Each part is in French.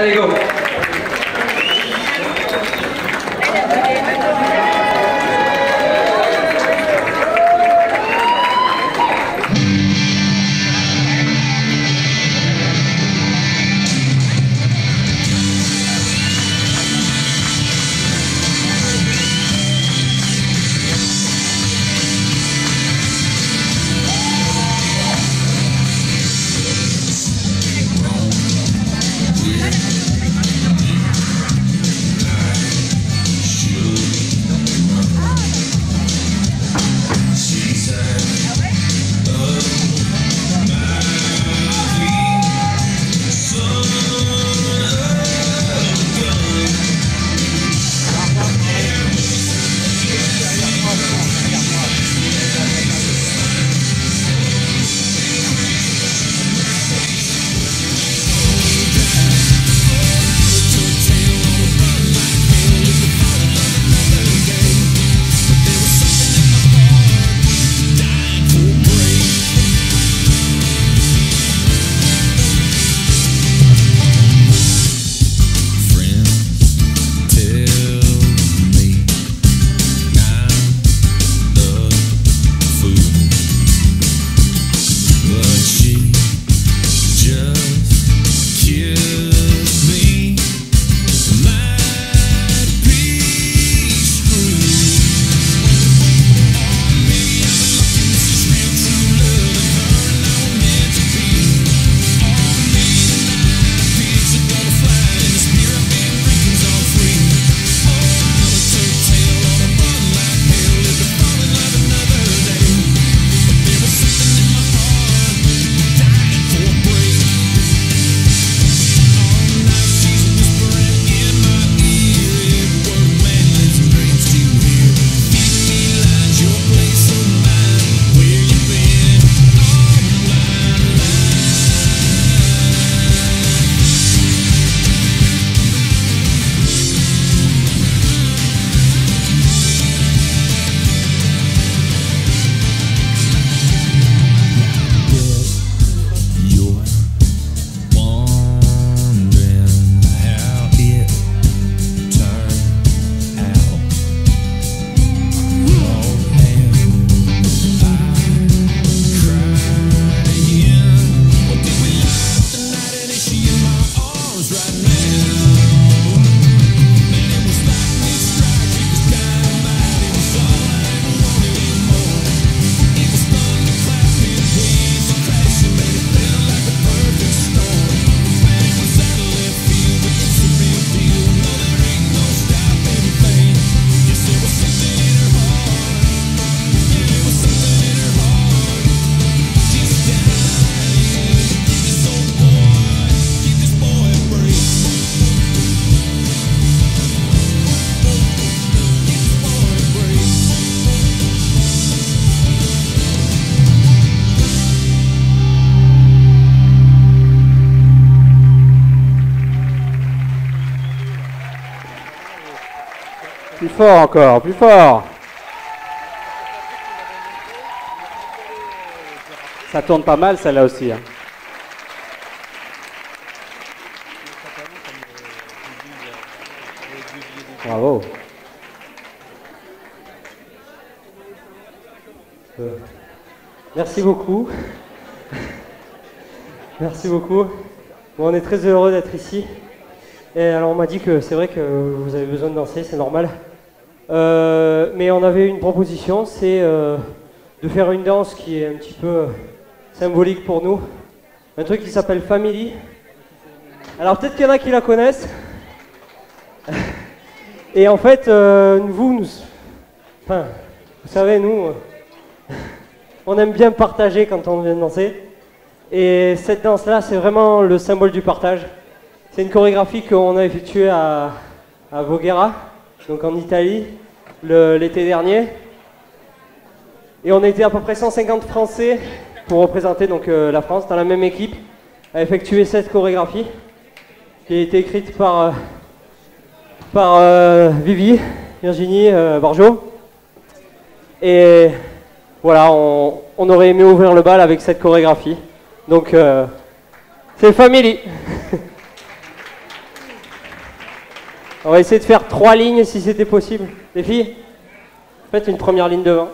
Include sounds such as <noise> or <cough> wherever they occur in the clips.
There you go. Encore, plus fort. Ça tourne pas mal celle-là aussi. hein. Bravo. Euh, Merci beaucoup. <laughs> Merci beaucoup. On est très heureux d'être ici. Et alors on m'a dit que c'est vrai que vous avez besoin de danser, c'est normal. Euh, mais on avait une proposition, c'est euh, de faire une danse qui est un petit peu euh, symbolique pour nous. Un truc qui s'appelle Family. Alors peut-être qu'il y en a qui la connaissent. <laughs> Et en fait, vous, nous, enfin, vous savez, nous, <laughs> on aime bien partager quand on vient danser. Et cette danse-là, c'est vraiment le symbole du partage. C'est une chorégraphie qu'on a effectuée à, à Voghera, donc en Italie, l'été dernier. Et on était à peu près 150 Français pour représenter donc, euh, la France dans la même équipe à effectuer cette chorégraphie qui a été écrite par, euh, par euh, Vivi, Virginie Barjot. Et voilà, on, on aurait aimé ouvrir le bal avec cette chorégraphie. Donc, c'est Family. <laughs> On va essayer de faire trois lignes si c'était possible. Les filles Faites une première ligne devant.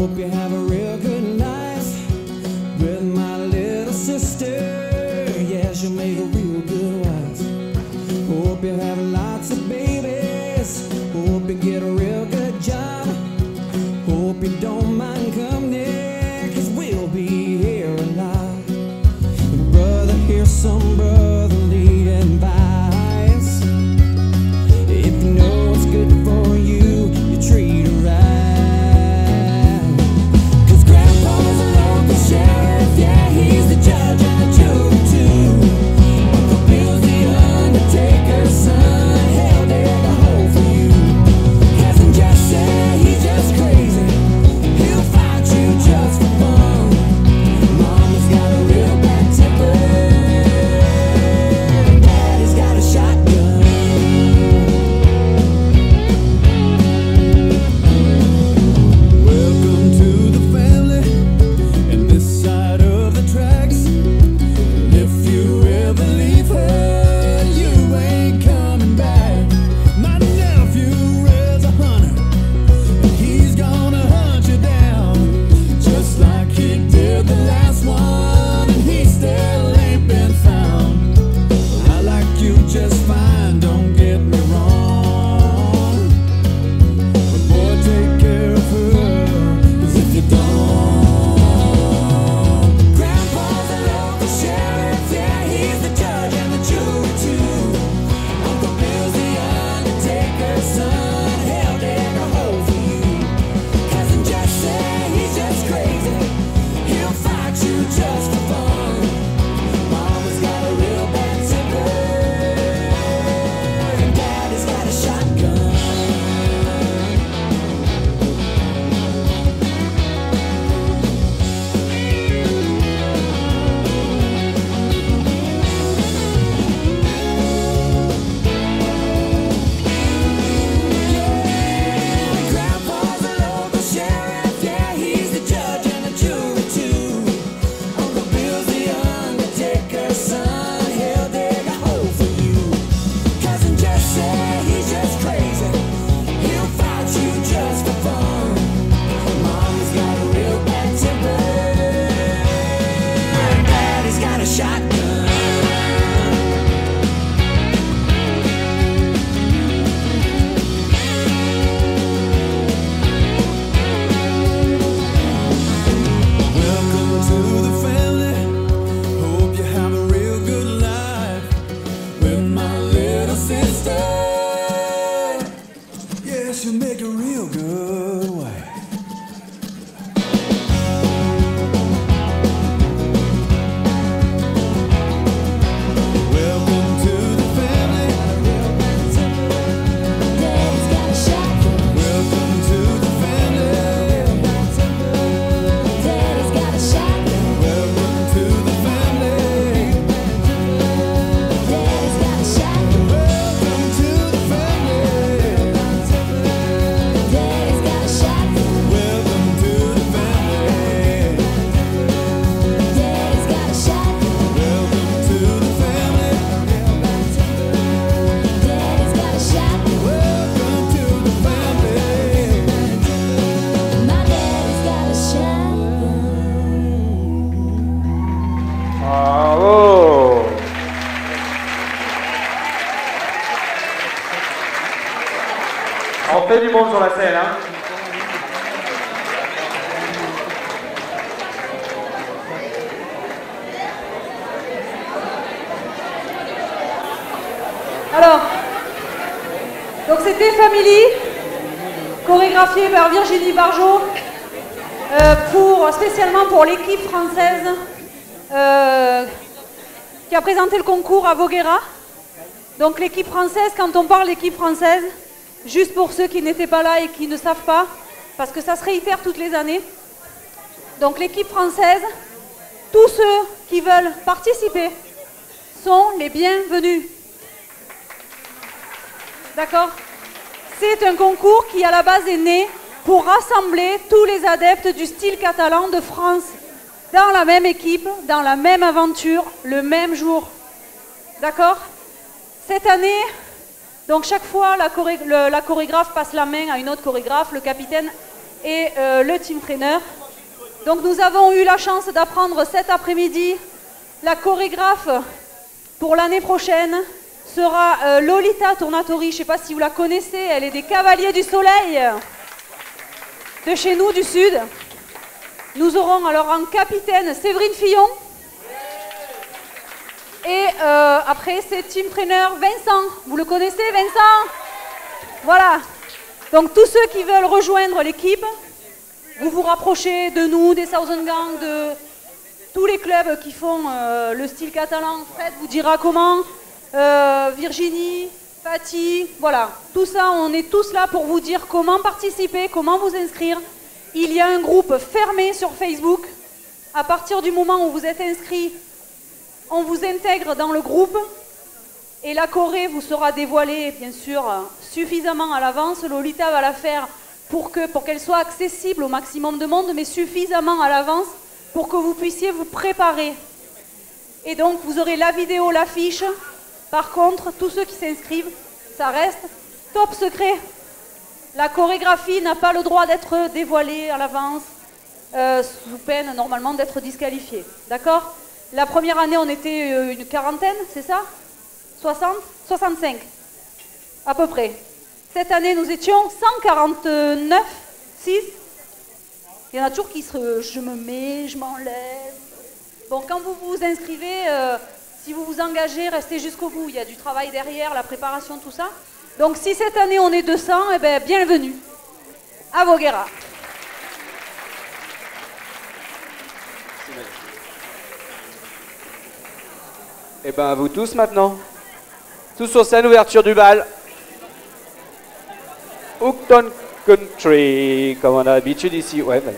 hope you have c'était Family, chorégraphié par Virginie Barjot, euh, pour, spécialement pour l'équipe française euh, qui a présenté le concours à Voguera. Donc l'équipe française, quand on parle d'équipe française, juste pour ceux qui n'étaient pas là et qui ne savent pas, parce que ça se réitère toutes les années. Donc l'équipe française, tous ceux qui veulent participer sont les bienvenus. D'accord? C'est un concours qui à la base est né pour rassembler tous les adeptes du style catalan de France dans la même équipe, dans la même aventure, le même jour. D'accord? Cette année, donc chaque fois, la, chorégraphe passe la main à une autre chorégraphe, le capitaine et euh, le team trainer. Donc nous avons eu la chance d'apprendre cet après-midi la chorégraphe pour l'année prochaine sera euh, Lolita Tornatori. Je ne sais pas si vous la connaissez, elle est des Cavaliers du Soleil de chez nous du Sud. Nous aurons alors en capitaine Séverine Fillon. Et euh, après, c'est team trainer Vincent. Vous le connaissez, Vincent? Voilà. Donc tous ceux qui veulent rejoindre l'équipe, vous vous rapprochez de nous, des Southern Gang, de tous les clubs qui font euh, le style catalan. Fred vous dira comment. Euh, Virginie, Fatih, voilà. Tout ça, on est tous là pour vous dire comment participer, comment vous inscrire. Il y a un groupe fermé sur Facebook. À partir du moment où vous êtes inscrit, on vous intègre dans le groupe et la Corée vous sera dévoilée, bien sûr, suffisamment à l'avance. Lolita va la faire pour que pour qu'elle soit accessible au maximum de monde, mais suffisamment à l'avance pour que vous puissiez vous préparer. Et donc, vous aurez la vidéo, l'affiche. Par contre, tous ceux qui s'inscrivent, ça reste top secret. La chorégraphie n'a pas le droit d'être dévoilée à l'avance, euh, sous peine normalement d'être disqualifiée. D'accord? La première année, on était euh, une quarantaine, c'est ça? 60 65 à peu près. Cette année, nous étions 149, 6. Il y en a toujours qui se... Je me mets, je m'enlève. Bon, quand vous vous inscrivez, euh, si vous vous engagez, restez jusqu'au bout. Il y a du travail derrière, la préparation, tout ça. Donc si cette année on est 200, eh ben, bienvenue. À Voguera. Et ben à vous tous maintenant. Tous sur scène, ouverture du bal. Hookton Country, comme on a l'habitude ici. Ouais, ben,